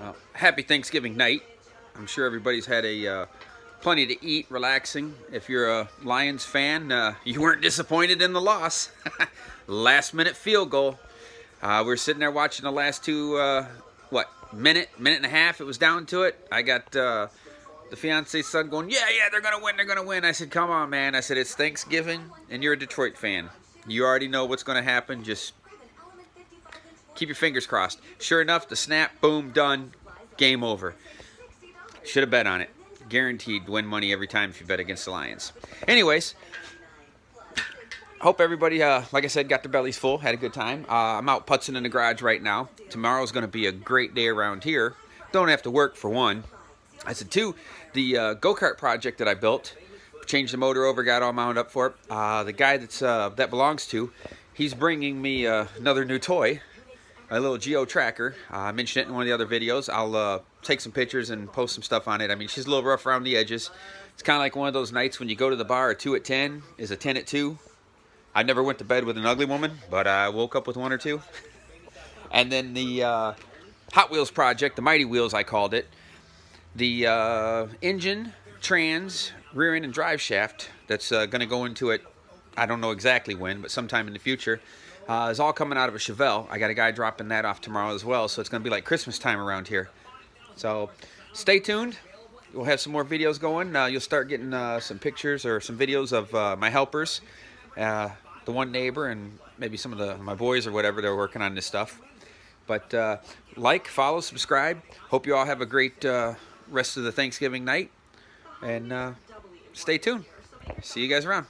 Uh, happy Thanksgiving night. I'm sure everybody's had a uh, plenty to eat, relaxing. If you're a Lions fan, uh, you weren't disappointed in the loss. last minute field goal. Uh, we were sitting there watching the last two, uh, what, minute, minute and a half. It was down to it. I got the fiance's son going, yeah, yeah, they're going to win, they're going to win. I said, come on, man. I said, it's Thanksgiving, and you're a Detroit fan. You already know what's going to happen. Just keep your fingers crossed. Sure enough, the snap, boom, done, game over. Should have bet on it. Guaranteed win money every time if you bet against the Lions. Anyways, hope everybody, uh, like I said, got their bellies full, had a good time. Uh, I'm out putzing in the garage right now. Tomorrow's going to be a great day around here. Don't have to work for one. I said two, the uh, go-kart project that I built, changed the motor over, got all mounted up for it. Uh, the guy that's uh, that belongs to, he's bringing me uh, another new toy a little geo tracker. Uh, I mentioned it in one of the other videos. I'll uh, take some pictures and post some stuff on it. I mean, she's a little rough around the edges. It's kind of like one of those nights when you go to the bar, a 2 at 10 is a 10 at 2. I never went to bed with an ugly woman, but I woke up with one or two. and then the uh, Hot Wheels project, the Mighty Wheels I called it. The uh, engine, trans, rear end, and drive shaft that's uh, going to go into it, I don't know exactly when, but sometime in the future uh, is all coming out of a Chevelle. I got a guy dropping that off tomorrow as well, so it's going to be like Christmas time around here. So stay tuned. We'll have some more videos going. Uh, you'll start getting uh, some pictures or some videos of uh, my helpers, uh, the one neighbor, and maybe some of the my boys or whatever they're working on this stuff. But uh, like, follow, subscribe. Hope you all have a great rest of the Thanksgiving night, and stay tuned. See you guys around.